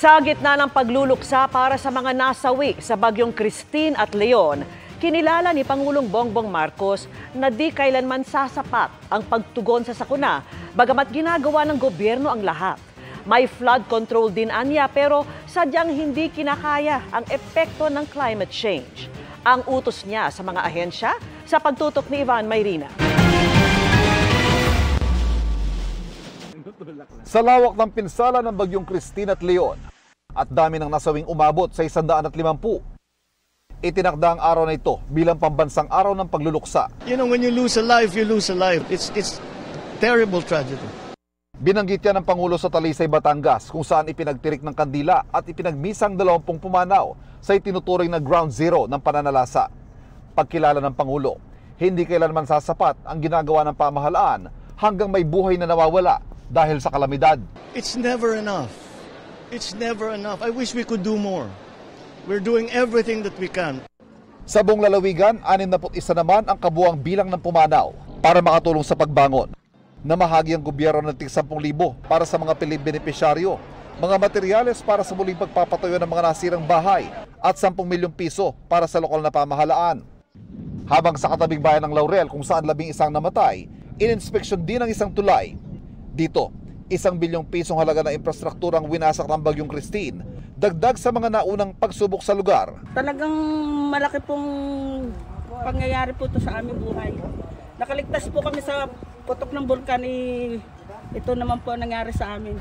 Sa gitna ng pagluluksa para sa mga nasawi sa bagyong Christine at Leon, kinilala ni Pangulong Bongbong Marcos na di kailanman sasapat ang pagtugon sa sakuna, bagamat ginagawa ng gobyerno ang lahat. May flood control din anya pero sadyang hindi kinakaya ang epekto ng climate change. Ang utos niya sa mga ahensya sa pagtutok ni Ivan Mayrina. Sa lawak ng pinsala ng bagyong Christine at Leon at dami ng nasawing umabot sa 150, itinakda ang araw na ito bilang pambansang araw ng pagluluksa. You know, when you lose a life, you lose a life. It's, it's terrible tragedy. Binanggit yan ng Pangulo sa Talisay, Batangas kung saan ipinagtirik ng kandila at ipinagmisang dalawampung pumanaw sa itinuturing na ground zero ng pananalasa. Pagkilala ng Pangulo, hindi kailanman sasapat ang ginagawa ng pamahalaan hanggang may buhay na nawawala dahil sa kalamidad. It's never enough. It's never enough. I wish we could do more. We're doing everything that we can. Sa buong lalawigan, 61 naman ang kabuang bilang ng pumanaw para makatulong sa pagbangon. Namahagi ang gobyerno ng tig 10,000 para sa mga piling benepisyaryo, mga materyales para sa muling pagpapatayo ng mga nasirang bahay at 10 milyong piso para sa lokal na pamahalaan. Habang sa katabing bayan ng Laurel kung saan labing isang namatay, ininspeksyon din ang isang tulay. Dito, isang bilyong pisong halaga na infrastrukturang winasak ng bagyong Christine, dagdag sa mga naunang pagsubok sa lugar. Talagang malaki pong pangyayari po ito sa aming buhay. Nakaligtas po kami sa putok ng bulkan eh, ito naman po ang nangyari sa amin.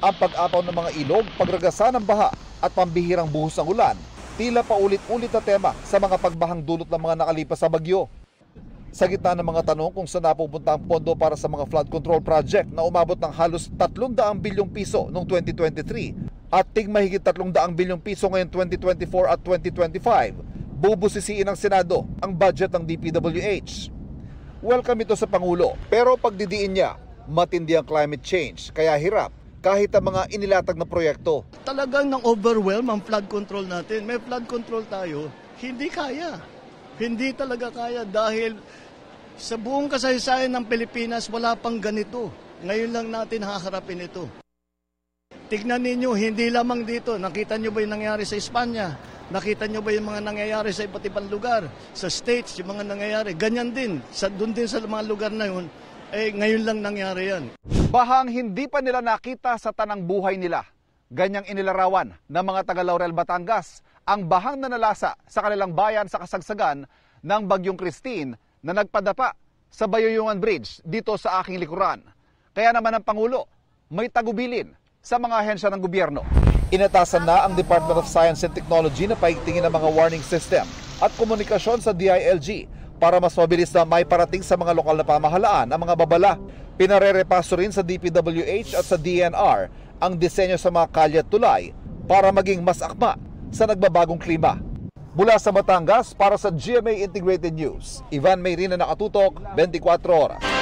Ang pag-apaw ng mga ilog, pagragasa ng baha at pambihirang buhos ng ulan, tila paulit-ulit na tema sa mga pagbahang dulot ng mga nakalipas sa bagyo. Sa gitna ng mga tanong kung saan napupunta ang pondo para sa mga flood control project na umabot ng halos 300 bilyong piso noong 2023 at tig mahigit 300 bilyong piso ngayon 2024 at 2025, bubusisiin ng Senado ang budget ng DPWH. Welcome ito sa Pangulo, pero pagdidiin niya, matindi ang climate change, kaya hirap kahit ang mga inilatag na proyekto. Talagang nang overwhelm ang flood control natin. May flood control tayo, hindi kaya. Hindi talaga kaya dahil sa buong kasaysayan ng Pilipinas, wala pang ganito. Ngayon lang natin haharapin ito. Tignan ninyo, hindi lamang dito. Nakita nyo ba yung nangyari sa Espanya? Nakita nyo ba yung mga nangyayari sa iba't ibang lugar? Sa states, yung mga nangyayari. Ganyan din. Sa, doon din sa mga lugar na yun, eh, ngayon lang nangyari yan. Bahang hindi pa nila nakita sa tanang buhay nila. Ganyang inilarawan ng mga taga Laurel, Batangas ang bahang nanalasa sa kanilang bayan sa kasagsagan ng Bagyong Christine na nagpadapa sa Bayoyungan Bridge dito sa aking likuran. Kaya naman ang Pangulo may tagubilin sa mga ahensya ng gobyerno. Inatasan na ang Department of Science and Technology na paigtingin ang mga warning system at komunikasyon sa DILG para mas mabilis na may parating sa mga lokal na pamahalaan ang mga babala. Pinarerepaso rin sa DPWH at sa DNR ang disenyo sa mga kalye at tulay para maging mas akma sa nagbabagong klima. Mula sa Batangas para sa GMA Integrated News, Ivan Mayrina nakatutok, 24 oras.